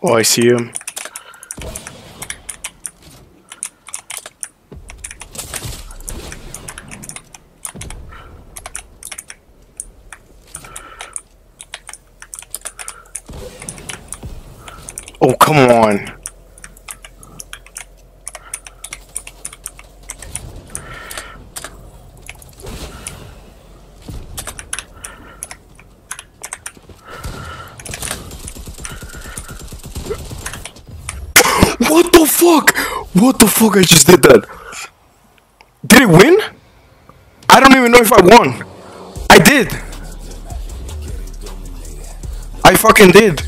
Oh, I see him. Oh, come on. What the fuck? What the fuck? I just did that. Did it win? I don't even know if I won. I did. I fucking did.